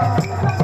बोल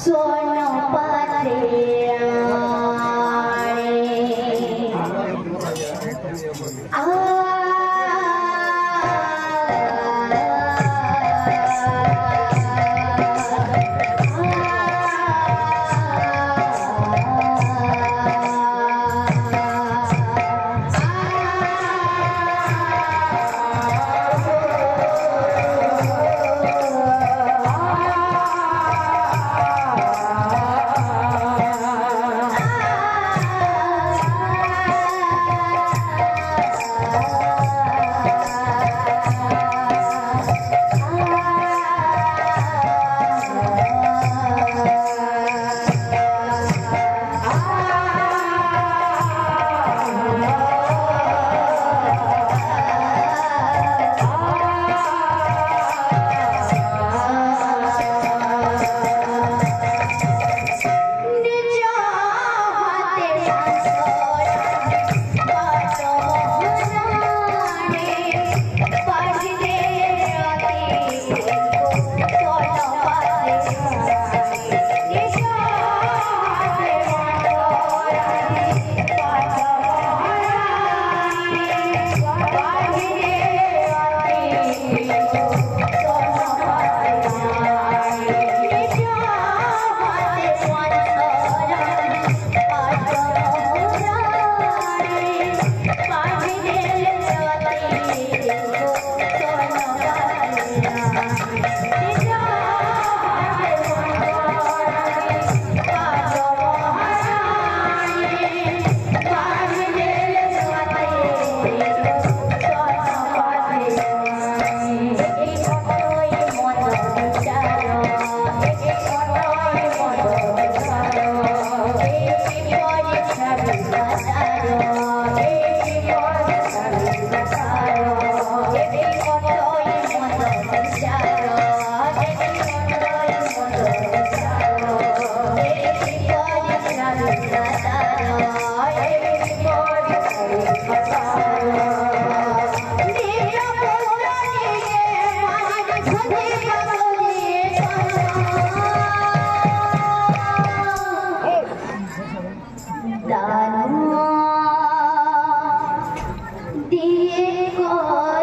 Sono padre. দিয়ে কর